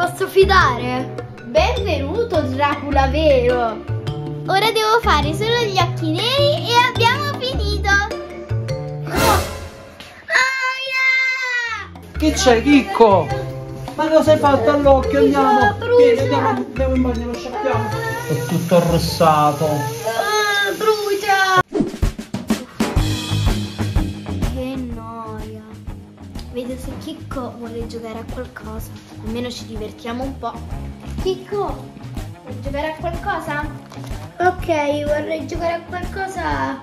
posso fidare? Benvenuto, Dracula vero! Ora devo fare solo gli occhi neri e abbiamo finito! Aia! Che c'è, Chicco? Ma cosa hai fatto all'occhio? Andiamo! brucia. Vieni, andiamo, andiamo in bagno, lo sciacquiamo! È tutto arrossato! Ah, brucia! Che noia! Vedo se Chicco vuole giocare a qualcosa. Almeno ci divertiamo un po'. Chicco, vuoi giocare a qualcosa? Ok, vorrei giocare a qualcosa.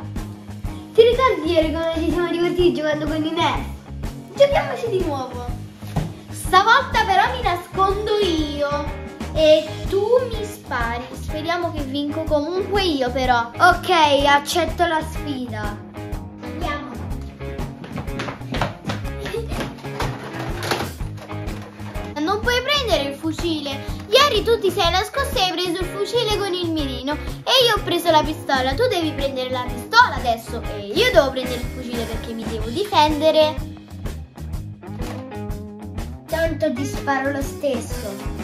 Ti ricordi ieri come ci siamo divertiti giocando con i Nerf? Giochiamoci di nuovo. Stavolta però mi nascondo io. E tu mi spari. Speriamo che vinco comunque io però. Ok, accetto la sfida. Fucile. Ieri tu ti sei nascosto e hai preso il fucile con il mirino. E io ho preso la pistola. Tu devi prendere la pistola adesso. E io devo prendere il fucile perché mi devo difendere. Tanto ti sparo lo stesso.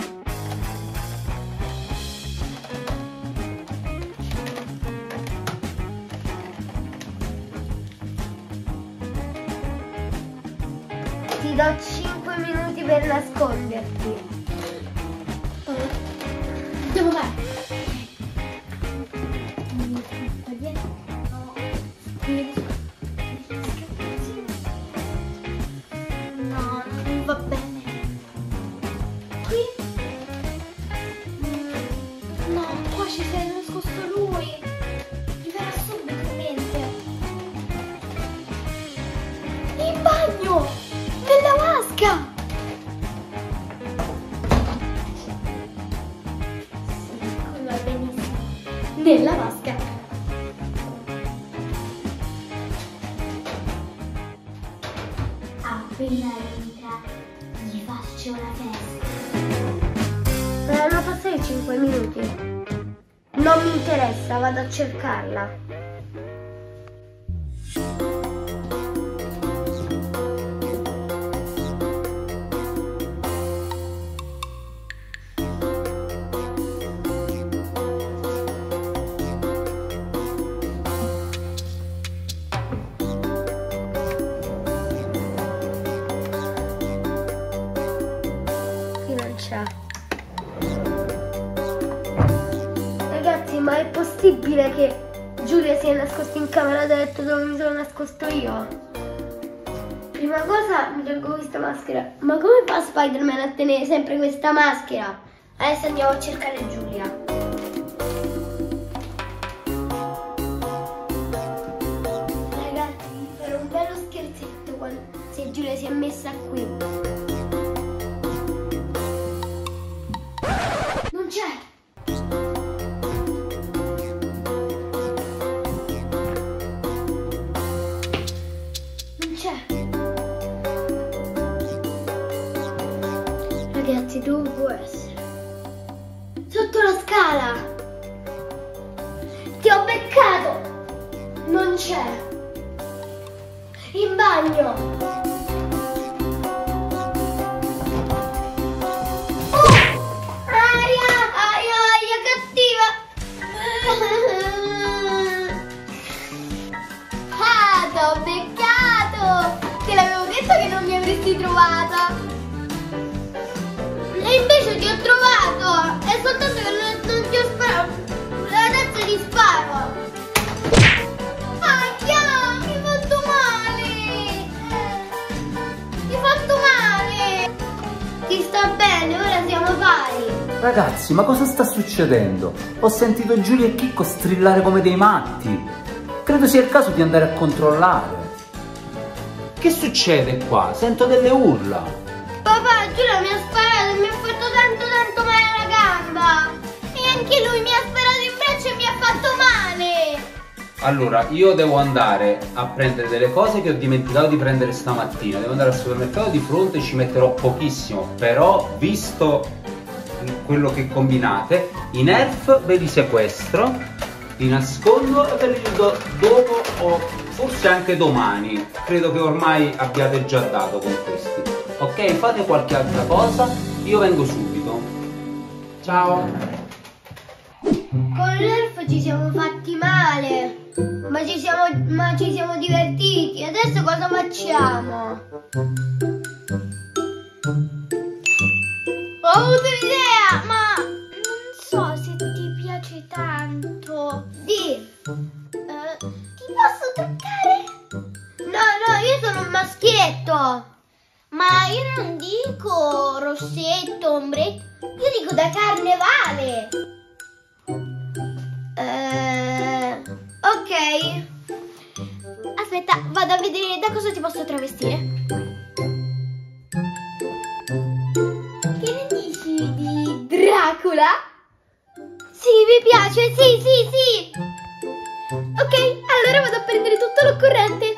Ti do 5 minuti per nasconderti. Dove Non interessa, vado a cercarla. Possibile che Giulia sia nascosta in camera da letto dove mi sono nascosto io? Prima cosa mi tolgo questa maschera. Ma come fa Spider-Man a tenere sempre questa maschera? Adesso andiamo a cercare Giulia. Ragazzi, dove può essere? Sotto la scala! Ti ho beccato! Non c'è! In bagno! Oh! Aria! Aia, aia, cattiva! Ah, t'ho beccato! Te l'avevo detto che non mi avresti trovata! E invece ti ho trovato! È soltanto che non, non ti ho sparato! Adesso ti sparo! Aia! Mi hai fatto male! Mi hai fatto male! Ti sta bene, ora siamo pari! Ragazzi, ma cosa sta succedendo? Ho sentito Giulia e Chicco strillare come dei matti. Credo sia il caso di andare a controllare. Che succede qua? Sento delle urla. Papà, Giulia mi ha sparato e mi ha fatto tanto tanto male alla gamba! E anche lui mi ha sparato in braccio e mi ha fatto male! Allora, io devo andare a prendere delle cose che ho dimenticato di prendere stamattina. Devo andare al supermercato di fronte, ci metterò pochissimo. Però, visto quello che combinate, i nerf ve li sequestro, li nascondo e ve li do dopo o forse anche domani. Credo che ormai abbiate già dato con questi. Ok, fate qualche altra cosa io vengo subito. Ciao. Con l'elfo ci siamo fatti male, ma ci siamo, ma ci siamo divertiti. Adesso cosa facciamo? Rossetto, ombretto, io dico da carnevale. Eh, ok. Aspetta, vado a vedere da cosa ti posso travestire. Che ne dici di Dracula? Sì, mi piace, sì, sì, sì. Ok, allora vado a prendere tutto l'occorrente.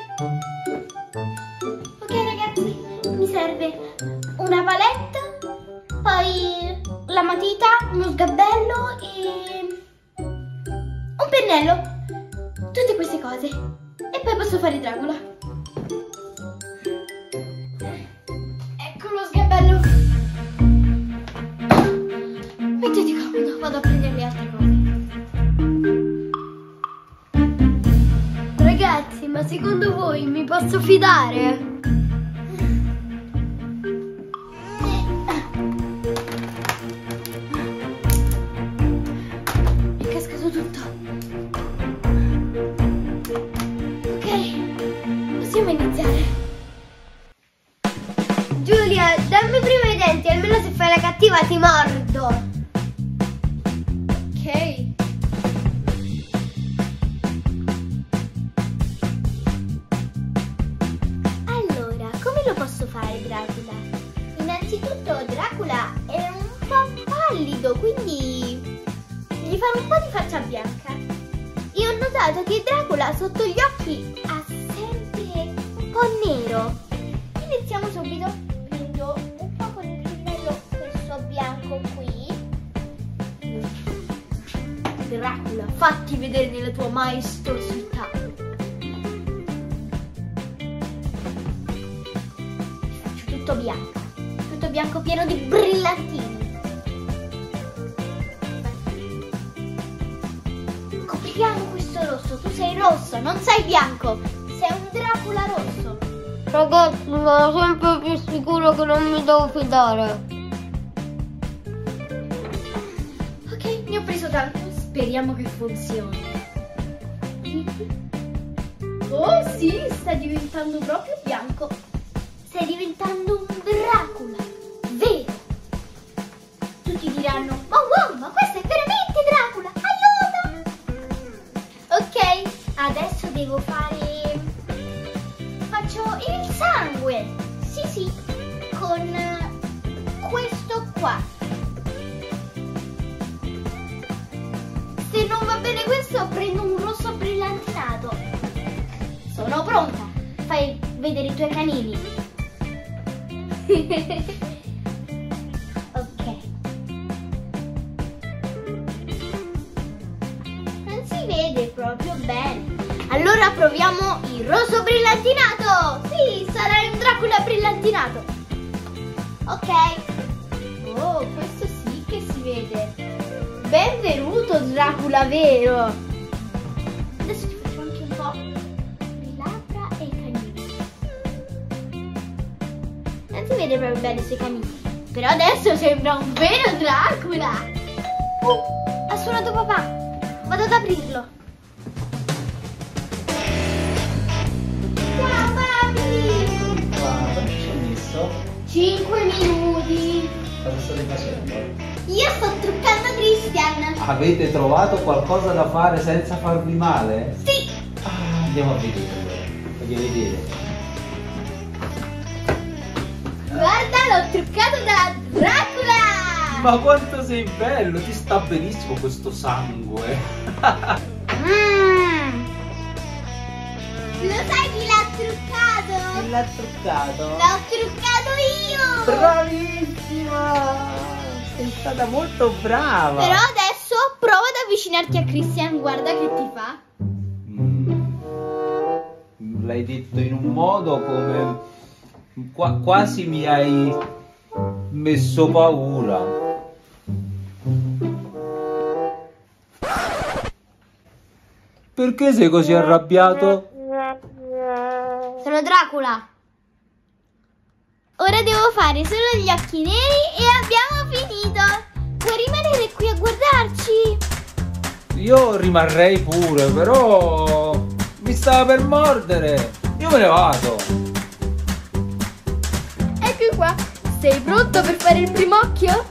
Ok ragazzi, mi serve una palette, vado a prendere le altre cose. Ragazzi, ma secondo voi mi posso fidare? Giulia, dammi prima i denti, almeno se fai la cattiva ti mordo. Dracula sotto gli occhi ha sempre un po' nero. Iniziamo subito. Prendo un po' con il pennello questo bianco qui. Dracula, fatti vedere nella tua maestosità. Tutto bianco. Tutto bianco pieno di brillantini. Rosso. Tu sei rosso, non sei bianco. Sei un Dracula rosso. Ragazzi, sono sempre più sicuro che non mi devo fidare. Ok, ne ho preso tanto. Speriamo che funzioni. Oh sì, sta diventando proprio bianco. Stai diventando un Dracula. Vero. Tutti diranno, devo fare... Faccio il sangue. Sì, sì, con questo qua. Se non va bene questo, prendo un rosso brillantinato. Sono pronta. Fai vedere i tuoi canini. Allora proviamo il rosso brillantinato. Sì, sarà un Dracula brillantinato. Ok. Oh, questo sì che si vede. Benvenuto Dracula vero! Adesso ti faccio anche un po' le labbra e i canini. Non si vede proprio bene sui canini. Però adesso sembra un vero Dracula! Uh, ha suonato papà! Vado ad aprirlo! 5 minuti! Cosa state facendo? Io sto truccando Christian! Avete trovato qualcosa da fare senza farvi male? Sì! Ah, andiamo a vedere allora. Voglio vedere. Guarda, l'ho truccato da Dracula! Ma quanto sei bello! Ti sta benissimo questo sangue. Mm. Lo sai l'ha truccato? L'ho truccato io! Bravissima! Sei stata molto brava! Però adesso prova ad avvicinarti a Christian, guarda che ti fa. Mm. L'hai detto in un modo come qua- quasi mi hai messo paura. Perché sei così arrabbiato? Sono Dracula. Ora devo fare solo gli occhi neri e abbiamo finito. Puoi rimanere qui a guardarci. Io rimarrei pure, però mi stava per mordere. Io me ne vado. Ecco qua. Sei pronto per fare il primo occhio?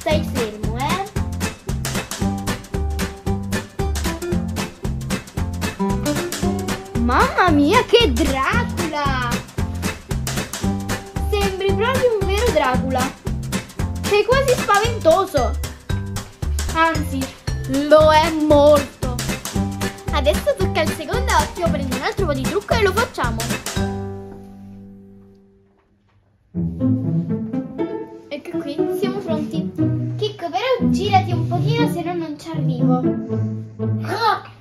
Stai fermo, Mamma mia, che Dracula! Sembri proprio un vero Dracula. Sei quasi spaventoso. Anzi, lo è molto. Adesso tocca il secondo occhio, prendi un altro po' di trucco e lo facciamo. Ecco qui, siamo pronti. Chicco, però girati un pochino, se no non ci arrivo. Ah!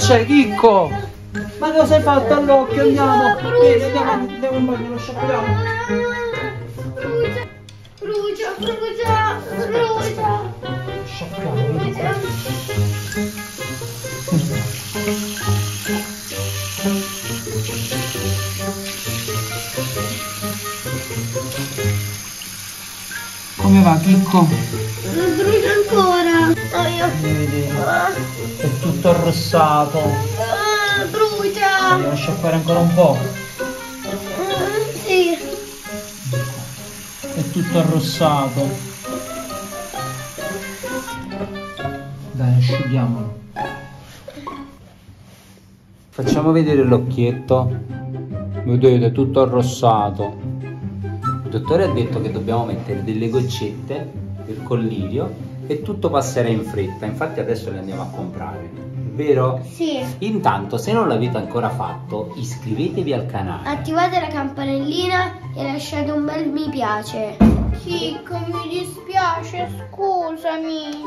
C'è, Chicco? Ma cosa hai fatto all'occhio? Andiamo. Vieni, andiamo, andiamo in bagno, lo sciacquiamo. Brucia, brucia, brucia, brucia, Sciacquiamo. Come va, Chicco? Brucia ancora. Vedi, Ah, è tutto arrossato. ah, brucia. Devo sciacquare ancora un po'. Ah, sì. È tutto arrossato. Dai, asciughiamolo. Facciamo vedere l'occhietto. Vedete, è tutto arrossato. Il dottore ha detto che dobbiamo mettere delle goccette per collirio e tutto passerà in fretta. Infatti adesso le andiamo a comprare. Vero? Sì. Intanto, se non l'avete ancora fatto, iscrivetevi al canale. Attivate la campanellina e lasciate un bel mi piace. Chicco, mi dispiace, scusami.